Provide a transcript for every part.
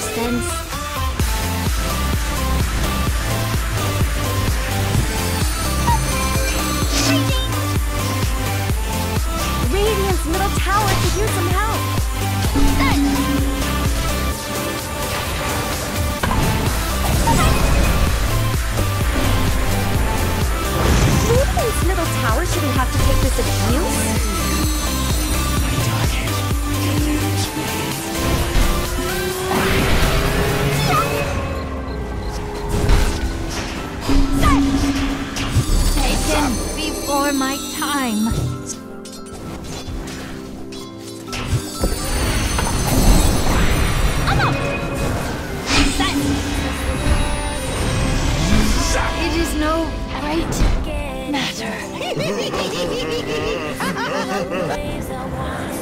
substance. It is no great matter.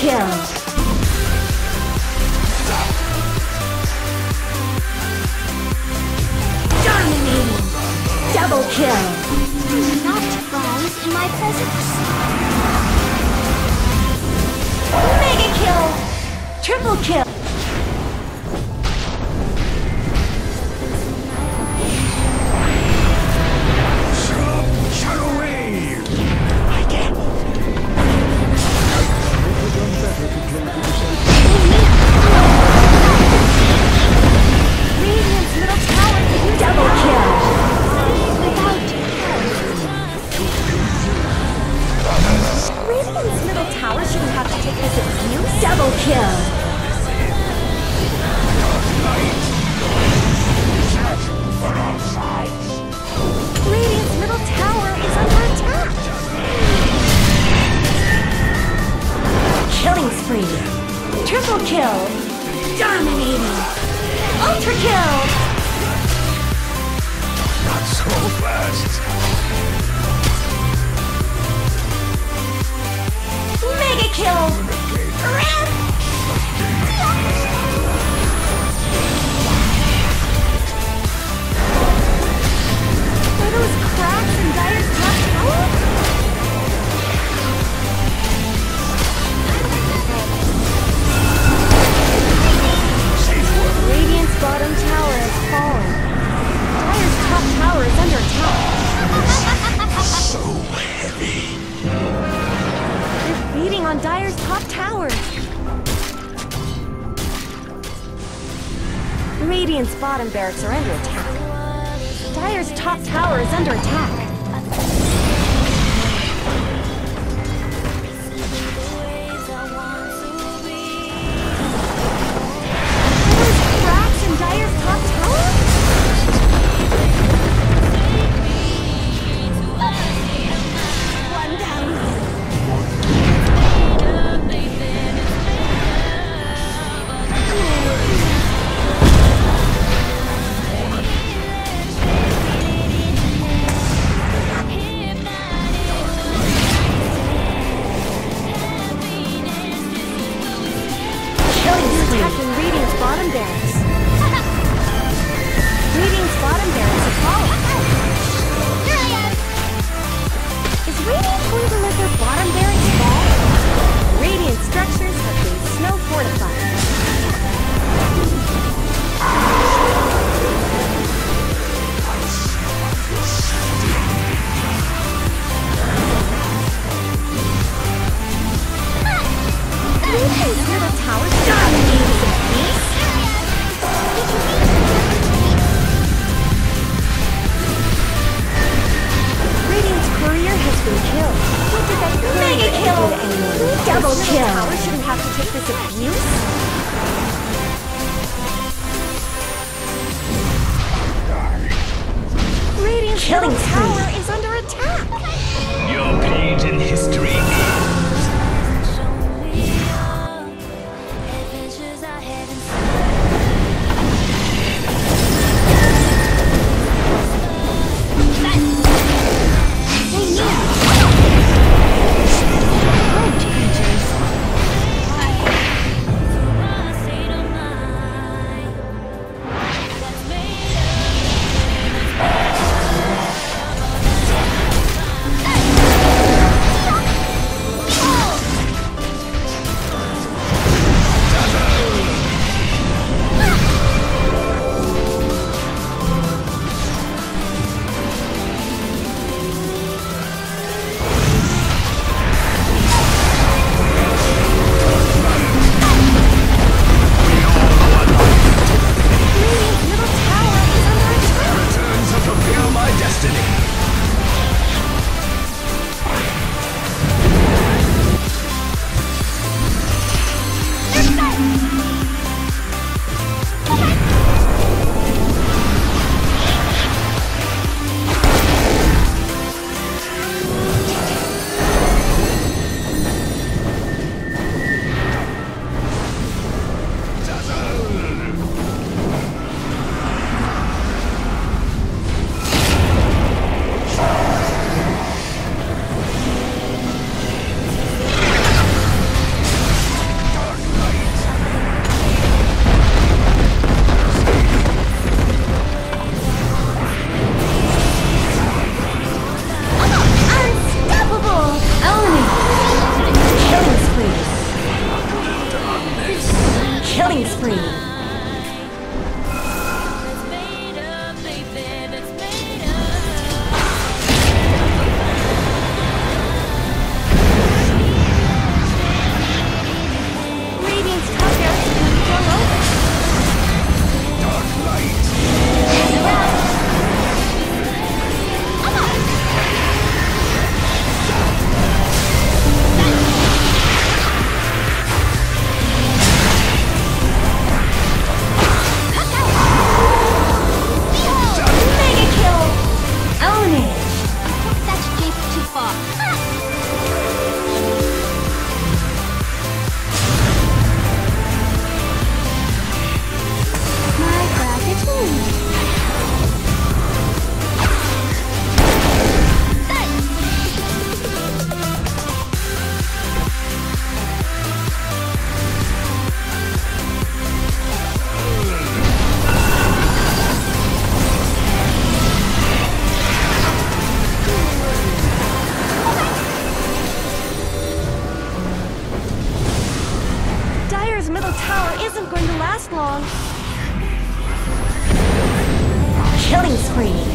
kill. Double kill! Do not rise in my presence! Mega kill! Triple kill! Dominating! Ultra kill! Not so fast! Mega kill! Round! Are those cracks? bottom barracks are under attack. Dire's top tower is under attack. Double kill. Power shouldn't have to take this abuse. Killing tower is under attack. Your page in history. last long. Killing spree.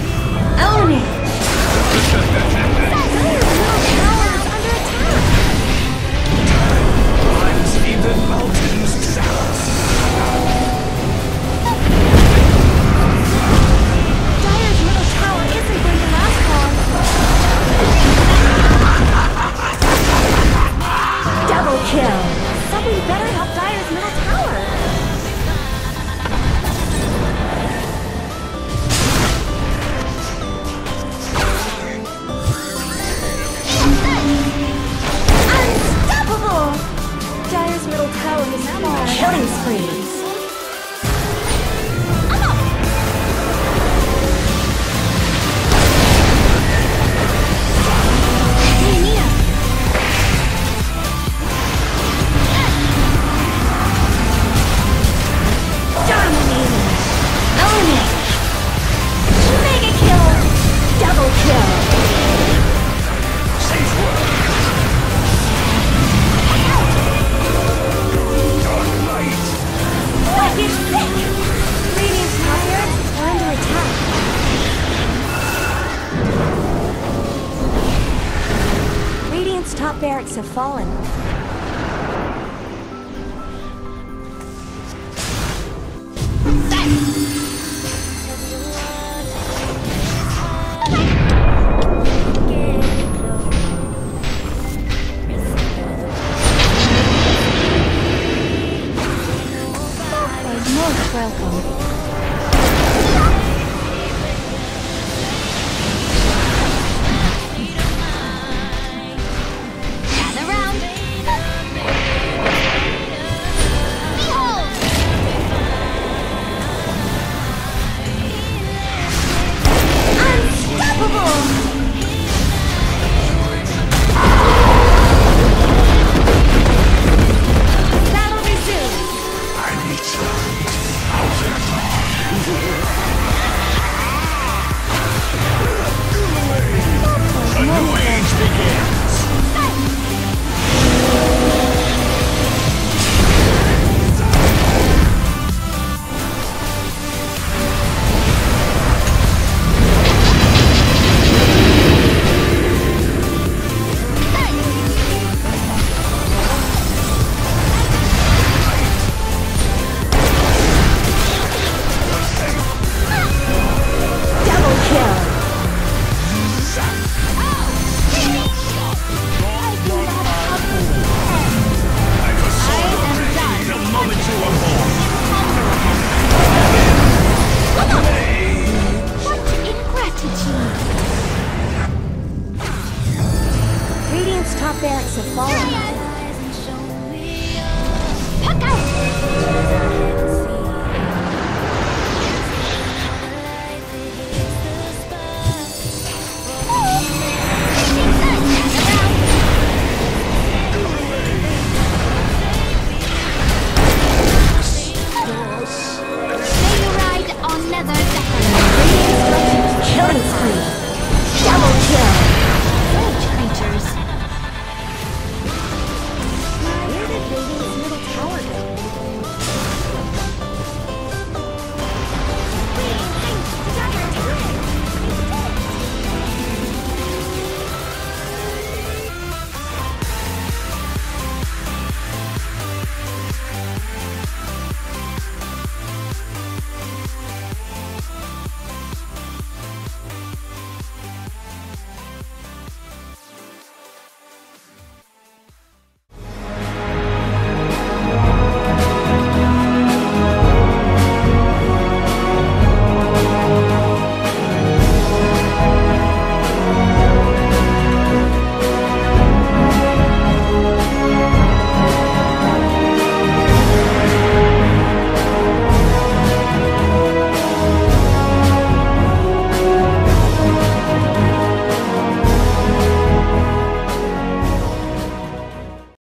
our barracks have fallen.